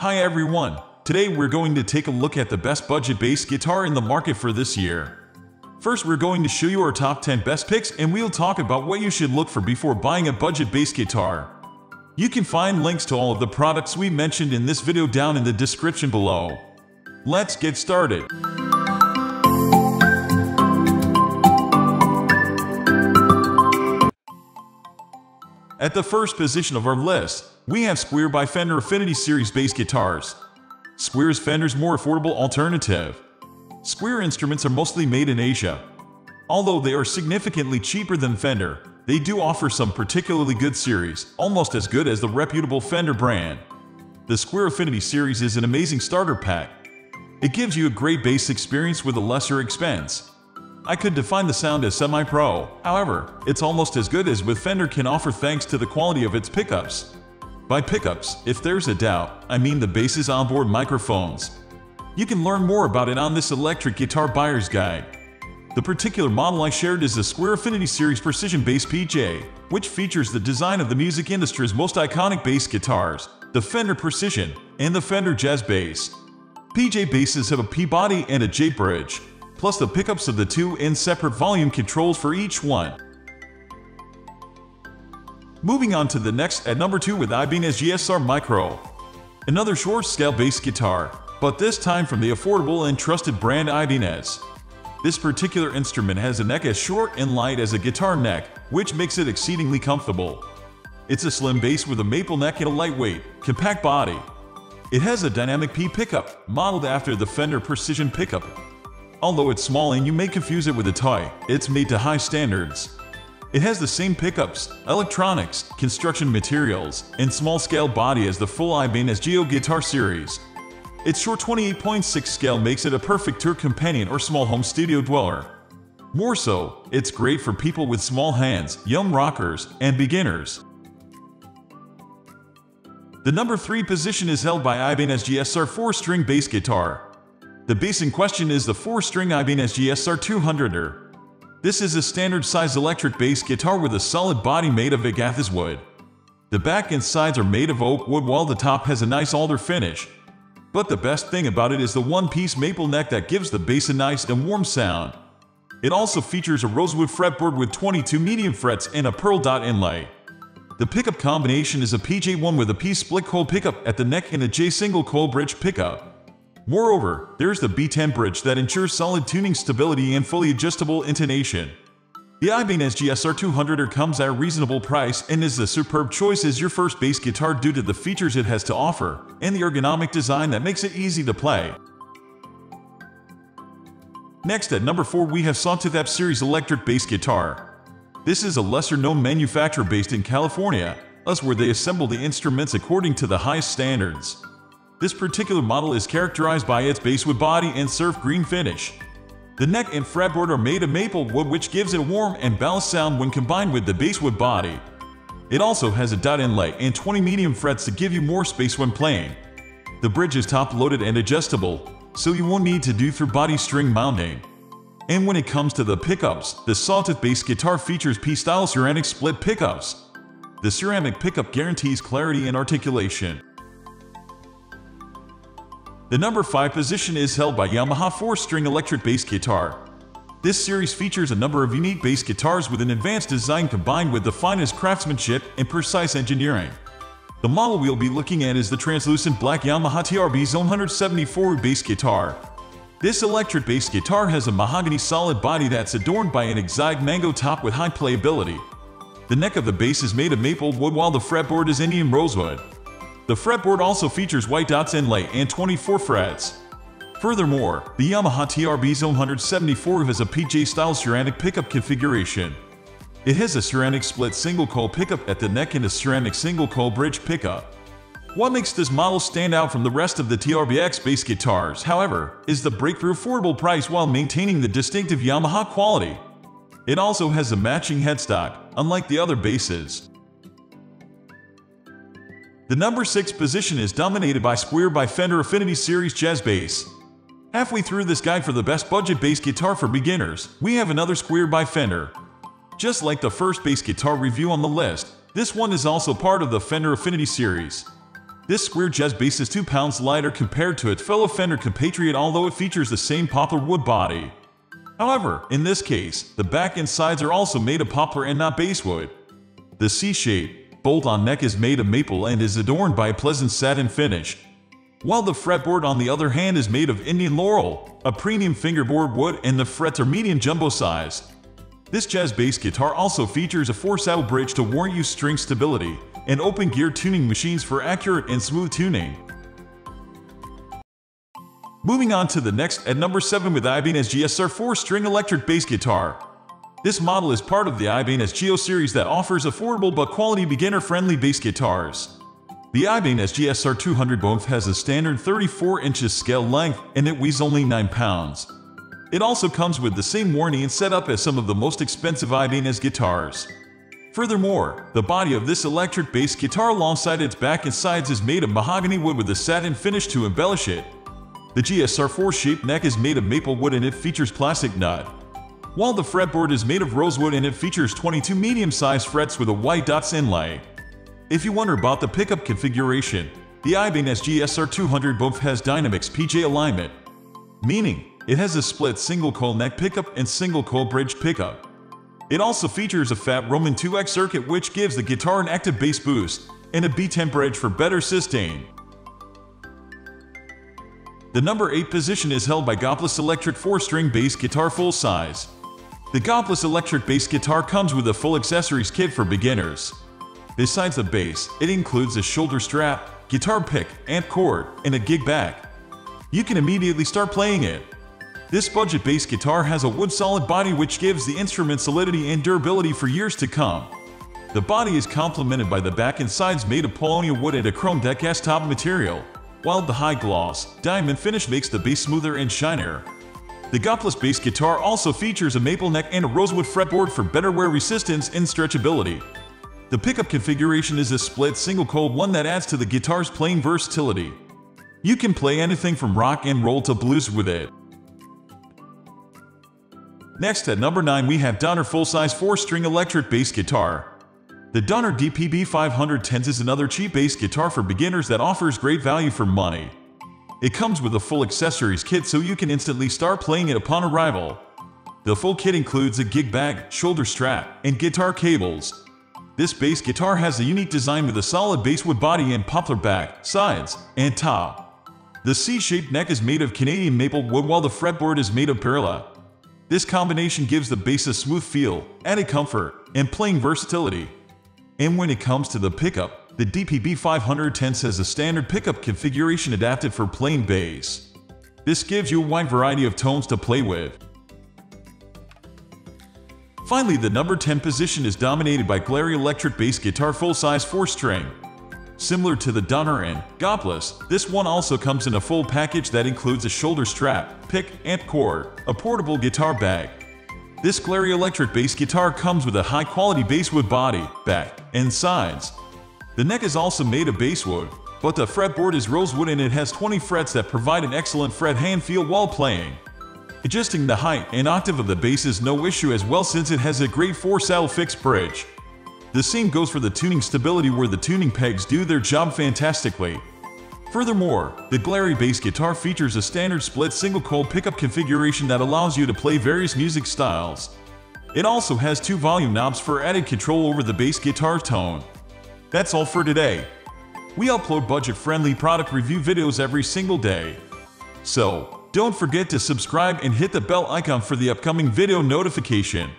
Hi everyone, today we're going to take a look at the best budget bass guitar in the market for this year. First we're going to show you our top 10 best picks and we'll talk about what you should look for before buying a budget bass guitar. You can find links to all of the products we mentioned in this video down in the description below. Let's get started. At the first position of our list, we have Squier by Fender Affinity Series bass guitars. Squier is Fender's more affordable alternative. Squier instruments are mostly made in Asia. Although they are significantly cheaper than Fender, they do offer some particularly good series, almost as good as the reputable Fender brand. The Squier Affinity series is an amazing starter pack. It gives you a great bass experience with a lesser expense. I could define the sound as semi-pro, however, it's almost as good as with Fender can offer thanks to the quality of its pickups. By pickups, if there's a doubt, I mean the bass's onboard microphones. You can learn more about it on this electric guitar buyer's guide. The particular model I shared is the Squier Affinity Series Precision Bass PJ, which features the design of the music industry's most iconic bass guitars, the Fender Precision and the Fender Jazz Bass. PJ basses have a P body and a J bridge, plus the pickups of the two and separate volume controls for each one. Moving on to the next at number 2 with Ibanez GSR Micro. Another short scale bass guitar, but this time from the affordable and trusted brand Ibanez. This particular instrument has a neck as short and light as a guitar neck, which makes it exceedingly comfortable. It's a slim bass with a maple neck and a lightweight, compact body. It has a dynamic P pickup, modeled after the Fender Precision pickup, Although it's small and you may confuse it with a toy, it's made to high standards. It has the same pickups, electronics, construction materials, and small-scale body as the full Ibanez Gio Guitar series. Its short 28.6 scale makes it a perfect tour companion or small home studio dweller. More so, it's great for people with small hands, young rockers, and beginners. The number 3 position is held by Ibanez GSR 4-string bass guitar. The bass in question is the 4-string Ibanez GSR 200er. This is a standard-size electric bass guitar with a solid body made of agathis wood. The back and sides are made of oak wood while the top has a nice alder finish. But the best thing about it is the one-piece maple neck that gives the bass a nice and warm sound. It also features a rosewood fretboard with 22 medium frets and a pearl dot inlay. The pickup combination is a PJ1 with a P split coil pickup at the neck and a J single coil bridge pickup. Moreover, there's the B10 bridge that ensures solid tuning stability and fully adjustable intonation. The Ibanez GSR 200er comes at a reasonable price and is a superb choice as your first bass guitar due to the features it has to offer and the ergonomic design that makes it easy to play. Next at number 4 we have F Series Electric Bass Guitar. This is a lesser known manufacturer based in California, us where they assemble the instruments according to the highest standards. This particular model is characterized by its basswood body and surf green finish. The neck and fretboard are made of maple wood which gives it a warm and balanced sound when combined with the basswood body. It also has a dot inlay and 20 medium frets to give you more space when playing. The bridge is top-loaded and adjustable, so you won't need to do through body string mounting. And when it comes to the pickups, the Sawtooth bass guitar features P-style ceramic split pickups. The ceramic pickup guarantees clarity and articulation. The number 5 position is held by Yamaha 4-string electric bass guitar. This series features a number of unique bass guitars with an advanced design combined with the finest craftsmanship and precise engineering. The model we'll be looking at is the translucent black Yamaha TRB Zone 174 bass guitar. This electric bass guitar has a mahogany solid body that's adorned by an exotic mango top with high playability. The neck of the bass is made of maple wood while the fretboard is Indian rosewood. The fretboard also features white dots inlay and 24 frets. Furthermore, the Yamaha TRB Zone 174 has a PJ-style ceramic pickup configuration. It has a ceramic split single coil pickup at the neck and a ceramic single coil bridge pickup. What makes this model stand out from the rest of the TRBX bass guitars, however, is the breakthrough affordable price while maintaining the distinctive Yamaha quality. It also has a matching headstock, unlike the other basses. The number 6 position is dominated by Squier by Fender Affinity Series Jazz Bass. Halfway through this guide for the best budget bass guitar for beginners, we have another Squier by Fender. Just like the first bass guitar review on the list, this one is also part of the Fender Affinity series. This Squier jazz bass is 2 pounds lighter compared to its fellow Fender compatriot although it features the same poplar wood body. However, in this case, the back and sides are also made of poplar and not basswood. The C-shape, bolt-on neck is made of maple and is adorned by a pleasant satin finish, while the fretboard on the other hand is made of Indian laurel, a premium fingerboard wood and the frets are medium jumbo sized. This jazz bass guitar also features a 4-saddle bridge to warrant you string stability, and open gear tuning machines for accurate and smooth tuning. Moving on to the next at number 7 with Ibanez GSR 4-string electric bass guitar. This model is part of the Ibanez Gio series that offers affordable but quality beginner-friendly bass guitars. The Ibanez GSR 200 both has a standard 34 inches scale length and it weighs only 9 pounds. It also comes with the same warranty and setup as some of the most expensive Ibanez guitars. Furthermore, the body of this electric bass guitar alongside its back and sides is made of mahogany wood with a satin finish to embellish it. The GSR4 shaped neck is made of maple wood and it features plastic nut. While the fretboard is made of rosewood and it features 22 medium-sized frets with a white dots inlay. If you wonder about the pickup configuration, the Ibanez GSR 200 both has Dynamix PJ alignment, meaning it has a split single coil neck pickup and single coil bridge pickup. It also features a Fat Roman 2X circuit which gives the guitar an active bass boost and a B10 bridge for better sustain. The number 8 position is held by Goplus Electric 4-string bass guitar full size. The Goplus Electric bass guitar comes with a full accessories kit for beginners. Besides the bass, it includes a shoulder strap, guitar pick, amp cord, and a gig bag. You can immediately start playing it. This budget bass guitar has a wood-solid body which gives the instrument solidity and durability for years to come. The body is complemented by the back and sides made of paulownia wood and a chrome deck top material while the high gloss, diamond finish makes the bass smoother and shinier. The Goplus bass guitar also features a maple neck and a rosewood fretboard for better wear resistance and stretchability. The pickup configuration is a split single coil one that adds to the guitar's playing versatility. You can play anything from rock and roll to blues with it. Next at number 9 we have Donner full-size 4-string electric bass guitar. The Donner DPB 510 is another cheap bass guitar for beginners that offers great value for money. It comes with a full accessories kit so you can instantly start playing it upon arrival. The full kit includes a gig bag, shoulder strap, and guitar cables. This bass guitar has a unique design with a solid basswood body and poplar back, sides, and top. The C-shaped neck is made of Canadian maple wood while the fretboard is made of perla. This combination gives the bass a smooth feel, added comfort, and playing versatility. And when it comes to the pickup, the DPB 510 has a standard pickup configuration adapted for plain bass. This gives you a wide variety of tones to play with. Finally, the number 10 position is dominated by Glarry electric bass guitar full-size 4-string. Similar to the Donner and Goplus, this one also comes in a full package that includes a shoulder strap, pick, amp cord, a portable guitar bag, this Glarry electric bass guitar comes with a high-quality basswood body, back, and sides. The neck is also made of basswood, but the fretboard is rosewood and it has 20 frets that provide an excellent fret hand feel while playing. Adjusting the height and octave of the bass is no issue as well since it has a great 4-saddle fixed bridge. The same goes for the tuning stability where the tuning pegs do their job fantastically. Furthermore, the Glarry bass guitar features a standard split single coil pickup configuration that allows you to play various music styles. It also has two volume knobs for added control over the bass guitar tone. That's all for today. We upload budget-friendly product review videos every single day. So, don't forget to subscribe and hit the bell icon for the upcoming video notification.